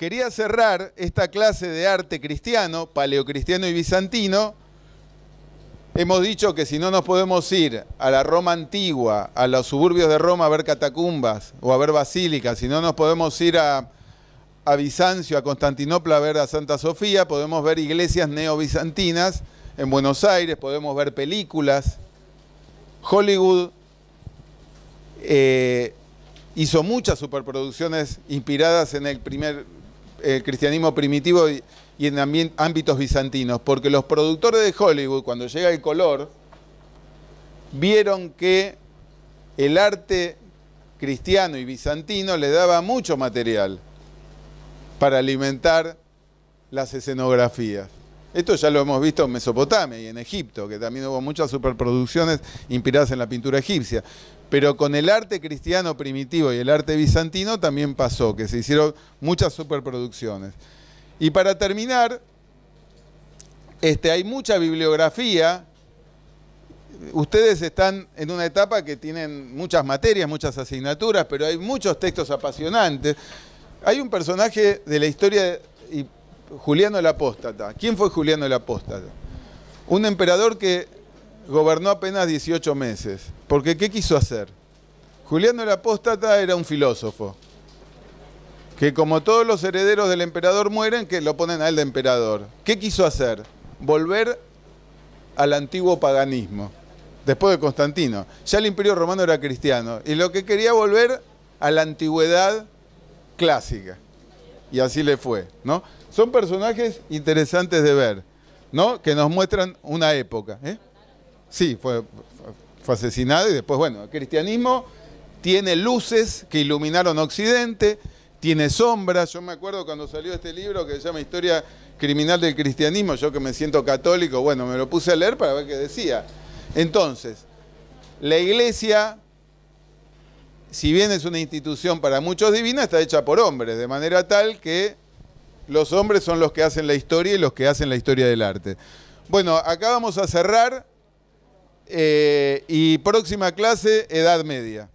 quería cerrar esta clase de arte cristiano, paleocristiano y bizantino. Hemos dicho que si no nos podemos ir a la Roma antigua, a los suburbios de Roma a ver catacumbas o a ver basílicas, si no nos podemos ir a, Bizancio, a Constantinopla a ver a Santa Sofía, podemos ver iglesias neobizantinas en Buenos Aires, podemos ver películas. Hollywood eh, hizo muchas superproducciones inspiradas en el primer el cristianismo primitivo y, y en ámbitos bizantinos, porque los productores de Hollywood, cuando llega el color, vieron que el arte cristiano y bizantino le daba mucho material para alimentar las escenografías. Esto ya lo hemos visto en Mesopotamia y en Egipto, que también hubo muchas superproducciones inspiradas en la pintura egipcia. Pero con el arte cristiano primitivo y el arte bizantino también pasó, que se hicieron muchas superproducciones. Y para terminar, este, hay mucha bibliografía. Ustedes están en una etapa que tienen muchas materias, muchas asignaturas, pero hay muchos textos apasionantes. Hay un personaje de la historia, Juliano el Apóstata. ¿Quién fue Juliano el Apóstata? Un emperador que gobernó apenas 18 meses. Porque ¿qué quiso hacer? Juliano el Apóstata era un filósofo. Que como todos los herederos del emperador mueren, que lo ponen a él de emperador. ¿Qué quiso hacer? Volver al antiguo paganismo. Después de Constantino. Ya el imperio romano era cristiano. Y lo que quería volver a la antigüedad clásica. Y así le fue, ¿no? Son personajes interesantes de ver, ¿no? Que nos muestran una época. ¿eh? Sí, fue, fue asesinado y después, bueno, el cristianismo tiene luces que iluminaron Occidente, tiene sombras. Yo me acuerdo cuando salió este libro que se llama Historia Criminal del Cristianismo, yo que me siento católico, bueno, me lo puse a leer para ver qué decía. Entonces, la iglesia, si bien es una institución para muchos divina, está hecha por hombres, de manera tal que los hombres son los que hacen la historia y los que hacen la historia del arte. Bueno, acá vamos a cerrar eh, y próxima clase, Edad Media.